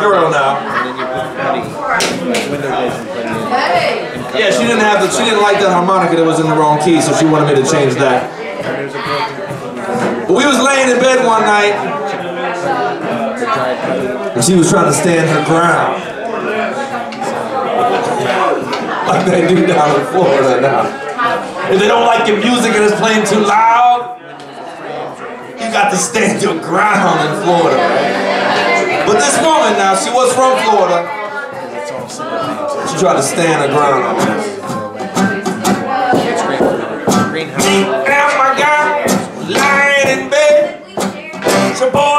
girl now. Yeah, she didn't have the, she didn't like that harmonica that was in the wrong key, so she wanted me to change that. But we was laying in bed one night, and she was trying to stand her ground. Like they do down in Florida now. If they don't like your music and it's playing too loud, got to stand your ground in Florida. But this woman now, she was from Florida. She tried to stand her ground on down my guy, lying in bed. It's your boy